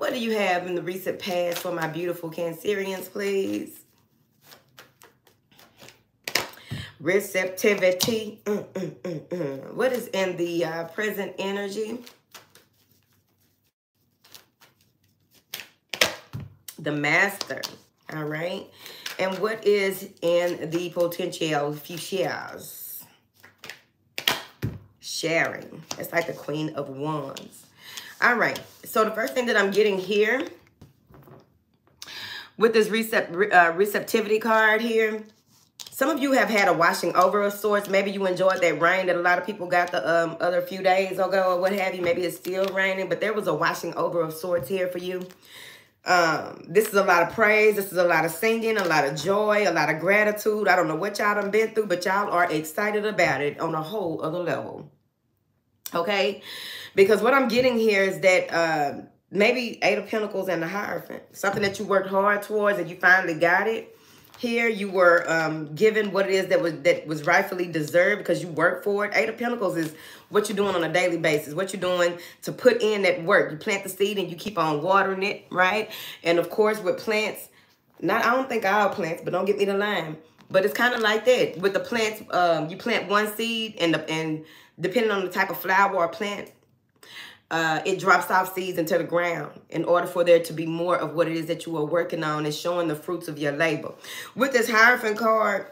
What do you have in the recent past for my beautiful Cancerians, please? Receptivity. Mm, mm, mm, mm. what is in the uh, present energy? The master. All right. And what is in the potential futures? Sharing. It's like the queen of wands. All right. So the first thing that I'm getting here with this recept uh, receptivity card here, some of you have had a washing over of sorts. Maybe you enjoyed that rain that a lot of people got the um, other few days ago or what have you. Maybe it's still raining, but there was a washing over of sorts here for you. Um, this is a lot of praise. This is a lot of singing, a lot of joy, a lot of gratitude. I don't know what y'all done been through, but y'all are excited about it on a whole other level. Okay? Because what I'm getting here is that uh, maybe Eight of Pentacles and the Hierophant. Something that you worked hard towards and you finally got it. Here you were um, given what it is that was that was rightfully deserved because you worked for it. Eight of Pentacles is what you're doing on a daily basis, what you're doing to put in that work. You plant the seed and you keep on watering it, right? And of course with plants, not I don't think all plants, but don't get me the line. But it's kind of like that. With the plants, um, you plant one seed and the, and depending on the type of flower or plant, uh, it drops off seeds into the ground in order for there to be more of what it is that you are working on and showing the fruits of your labor. With this Hierophant card,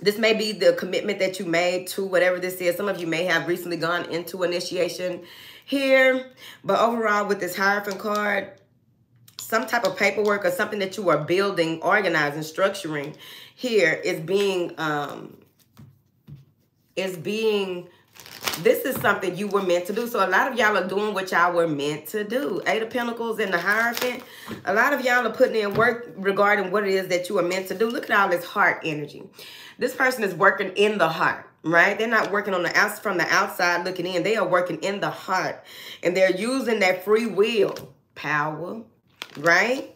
this may be the commitment that you made to whatever this is. Some of you may have recently gone into initiation here. But overall, with this Hierophant card, some type of paperwork or something that you are building, organizing, structuring here is being um, is being this is something you were meant to do. So a lot of y'all are doing what y'all were meant to do. Eight of Pentacles and the Hierophant. A lot of y'all are putting in work regarding what it is that you are meant to do. Look at all this heart energy. This person is working in the heart, right? They're not working on the outs from the outside looking in. They are working in the heart. And they're using that free will power, right?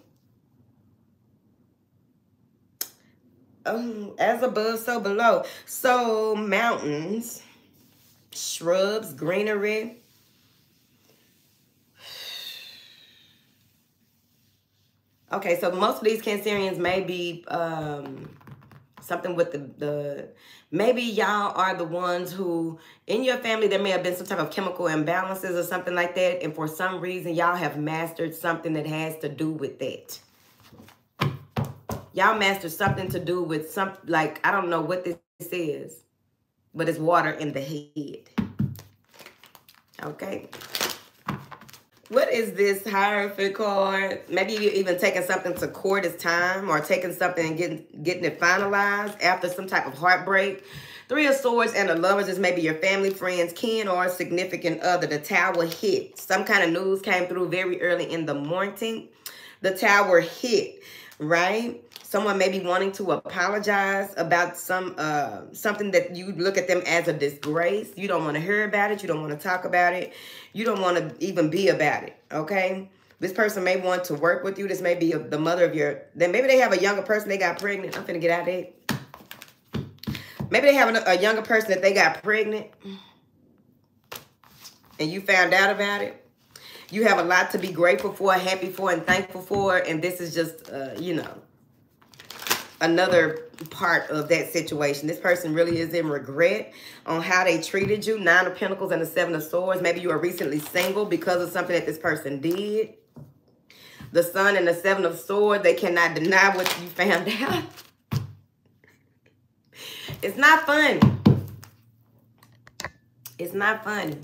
Um, as above, so below. So mountains shrubs, greenery. Okay, so most of these Cancerians may be um, something with the, the maybe y'all are the ones who, in your family, there may have been some type of chemical imbalances or something like that. And for some reason, y'all have mastered something that has to do with that. Y'all mastered something to do with some, like, I don't know what this is but it's water in the head. Okay. What is this Hierophant card? Maybe you're even taking something to court as time or taking something and getting, getting it finalized after some type of heartbreak. Three of Swords and the Lovers is maybe your family, friends, kin, or significant other. The Tower hit. Some kind of news came through very early in the morning. The Tower hit, right? someone may be wanting to apologize about some uh, something that you look at them as a disgrace. You don't want to hear about it. You don't want to talk about it. You don't want to even be about it, okay? This person may want to work with you. This may be a, the mother of your... Then maybe they have a younger person they got pregnant. I'm finna get out of it. Maybe they have a, a younger person that they got pregnant. And you found out about it. You have a lot to be grateful for, happy for, and thankful for. And this is just, uh, you know, another part of that situation. This person really is in regret on how they treated you. Nine of Pentacles and the Seven of Swords. Maybe you are recently single because of something that this person did. The Sun and the Seven of Swords, they cannot deny what you found out. It's not fun. It's not funny.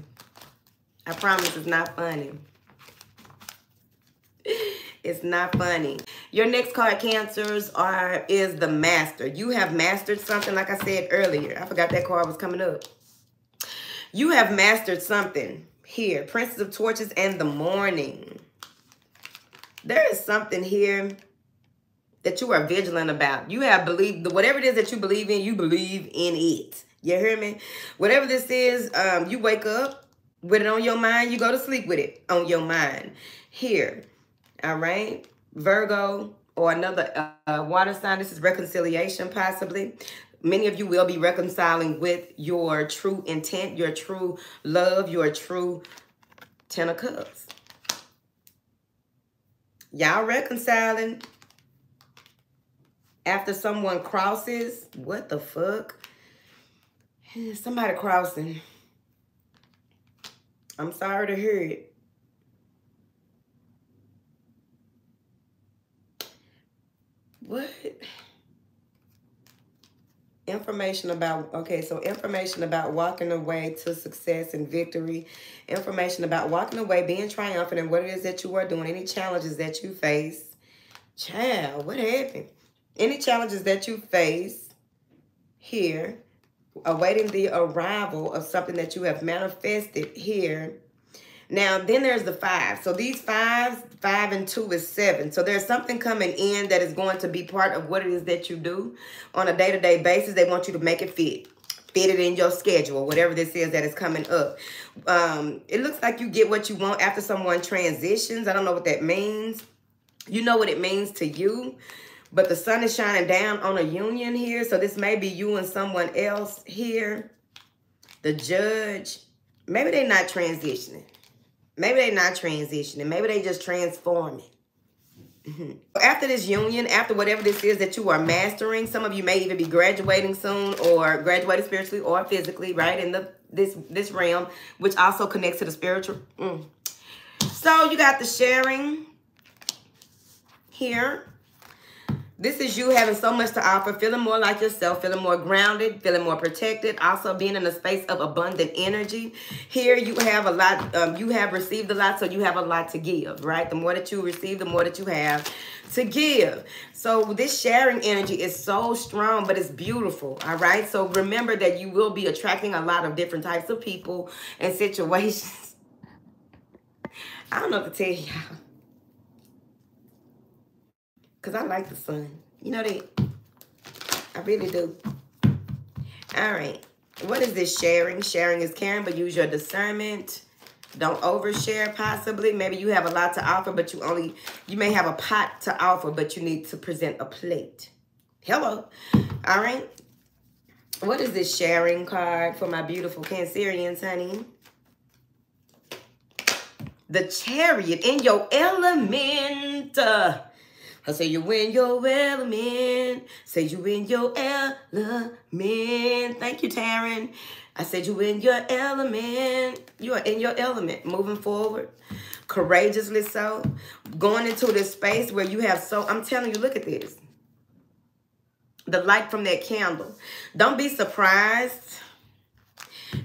I promise it's not funny. It's not funny. Your next card, Cancers, are is the Master. You have mastered something, like I said earlier. I forgot that card was coming up. You have mastered something here. Princess of Torches and the Morning. There is something here that you are vigilant about. You have believed, the whatever it is that you believe in, you believe in it. You hear me? Whatever this is, um, you wake up with it on your mind. You go to sleep with it on your mind. Here, all right? Virgo or another uh, water sign. This is reconciliation possibly. Many of you will be reconciling with your true intent, your true love, your true Ten of Cups. Y'all reconciling after someone crosses. What the fuck? Somebody crossing. I'm sorry to hear it. What? Information about, okay, so information about walking away to success and victory. Information about walking away, being triumphant, and what it is that you are doing, any challenges that you face. Child, what happened? Any challenges that you face here awaiting the arrival of something that you have manifested here. Now, then there's the five. So these fives, five and two is seven. So there's something coming in that is going to be part of what it is that you do on a day-to-day -day basis. They want you to make it fit. Fit it in your schedule, whatever this is that is coming up. Um, it looks like you get what you want after someone transitions. I don't know what that means. You know what it means to you. But the sun is shining down on a union here. So this may be you and someone else here. The judge. Maybe they're not transitioning. Maybe they're not transitioning. Maybe they just transforming. After this union, after whatever this is that you are mastering, some of you may even be graduating soon or graduating spiritually or physically, right? In the this this realm, which also connects to the spiritual. Mm. So you got the sharing here. This is you having so much to offer, feeling more like yourself, feeling more grounded, feeling more protected, also being in a space of abundant energy. Here you have a lot, um, you have received a lot, so you have a lot to give, right? The more that you receive, the more that you have to give. So this sharing energy is so strong, but it's beautiful, all right? So remember that you will be attracting a lot of different types of people and situations. I don't know what to tell y'all. Because I like the sun. You know that? I really do. All right. What is this sharing? Sharing is caring, but use your discernment. Don't overshare possibly. Maybe you have a lot to offer, but you only, you may have a pot to offer, but you need to present a plate. Hello. All right. What is this sharing card for my beautiful Cancerians, honey? The chariot in your element. Uh, I say you in your element. Say you in your element. Thank you, Taryn. I said you in your element. You are in your element. Moving forward. Courageously so. Going into this space where you have so... I'm telling you, look at this. The light from that candle. Don't be surprised.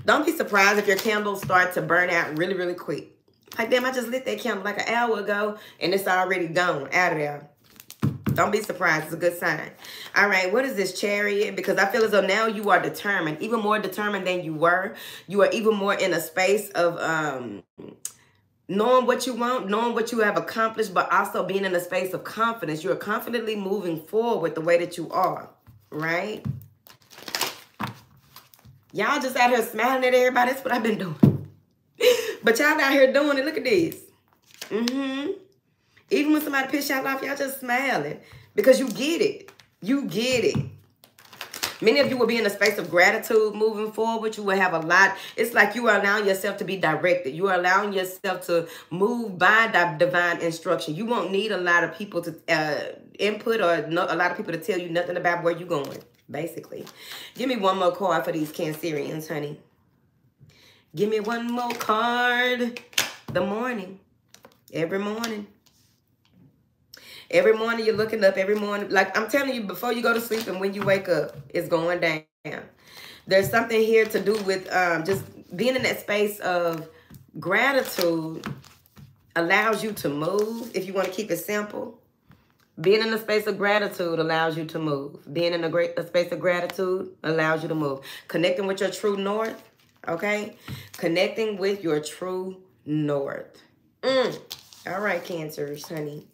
Don't be surprised if your candles start to burn out really, really quick. Like, damn, I just lit that candle like an hour ago, and it's already gone out of there. Don't be surprised. It's a good sign. All right, what is this chariot? Because I feel as though now you are determined, even more determined than you were. You are even more in a space of um, knowing what you want, knowing what you have accomplished, but also being in a space of confidence. You are confidently moving forward the way that you are, right? Y'all just out here smiling at everybody. That's what I've been doing. but y'all out here doing it. Look at this. Mm-hmm. Even when somebody piss y'all off, y'all just smiling because you get it. You get it. Many of you will be in a space of gratitude moving forward. You will have a lot. It's like you are allowing yourself to be directed. You are allowing yourself to move by divine instruction. You won't need a lot of people to uh, input or no, a lot of people to tell you nothing about where you're going, basically. Give me one more card for these Cancerians, honey. Give me one more card. The morning. Every morning. Every morning you're looking up, every morning. Like I'm telling you, before you go to sleep and when you wake up, it's going down. There's something here to do with um, just being in that space of gratitude allows you to move, if you want to keep it simple. Being in a space of gratitude allows you to move. Being in a great a space of gratitude allows you to move. Connecting with your true north, okay? Connecting with your true north. Mm. All right, Cancers, honey.